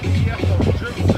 Я приехал уже в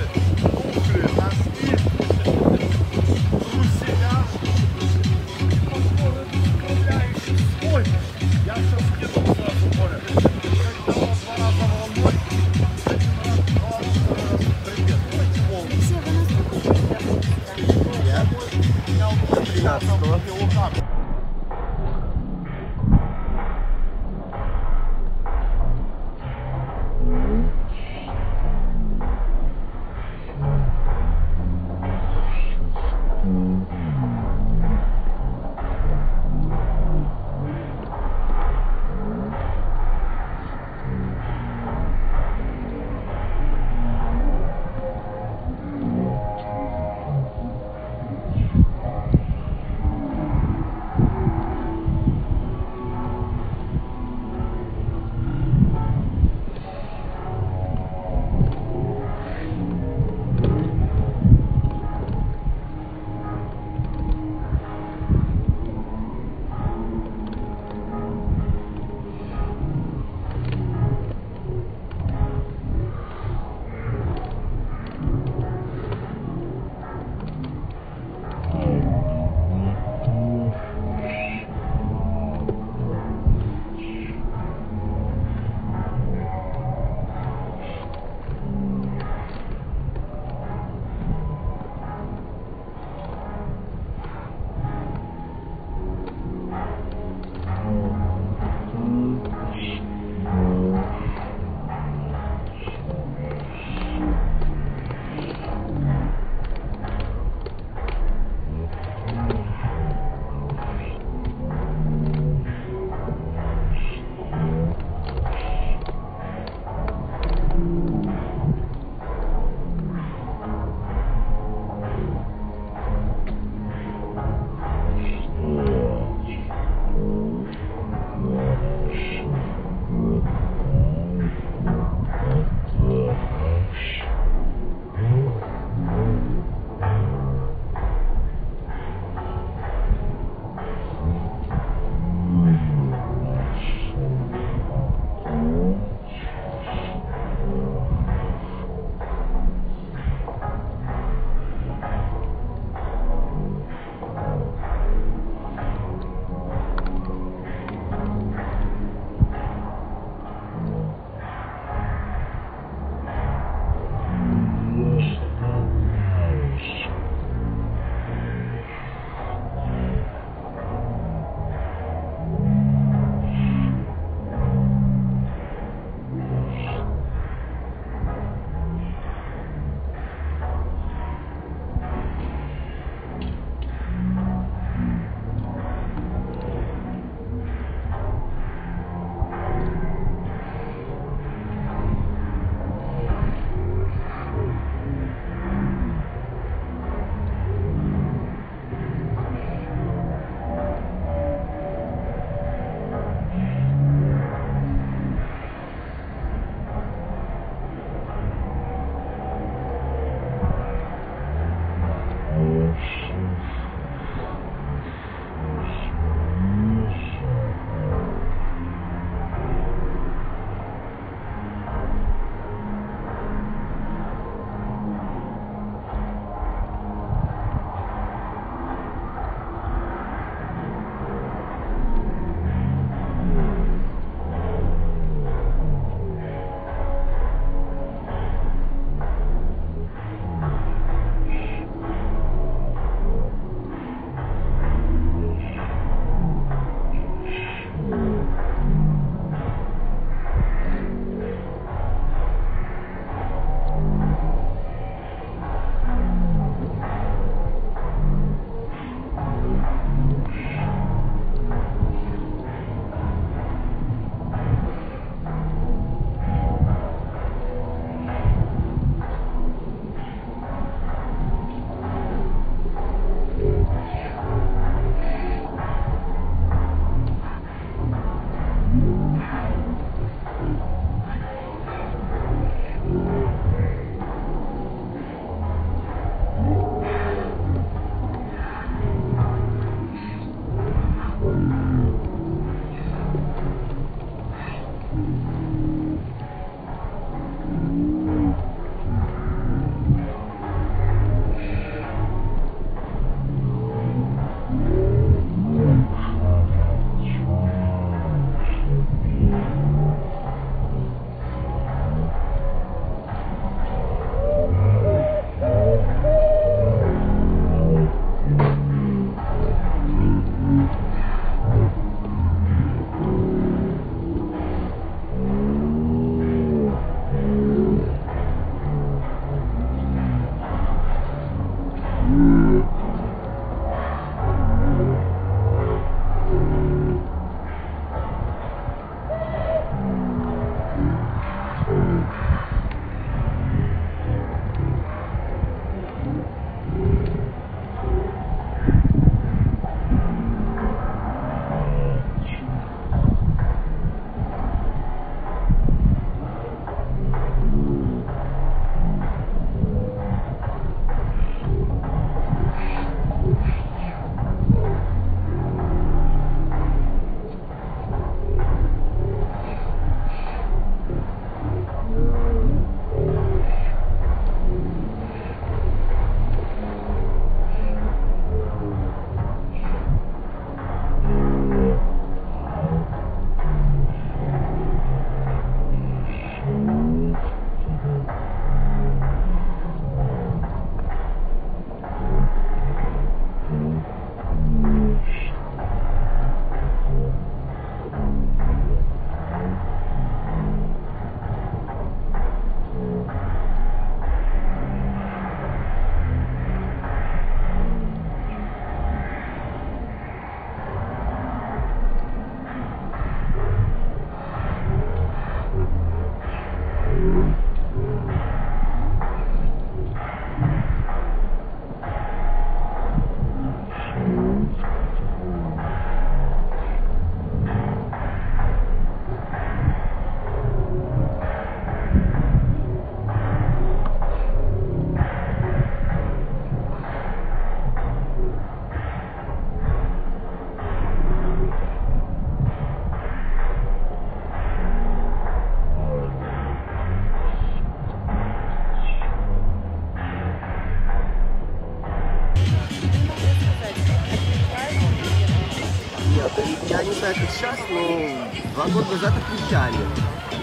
Два года назад отвечали.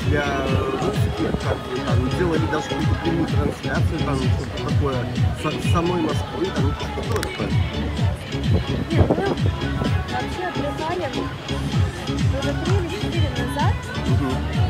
Для русских, как бы, там, делали даже какую-то прямую трансляцию, там, что-то такое, с, самой Москвы, там, что такое. Нет, мы вообще года три или четыре назад. Мгм.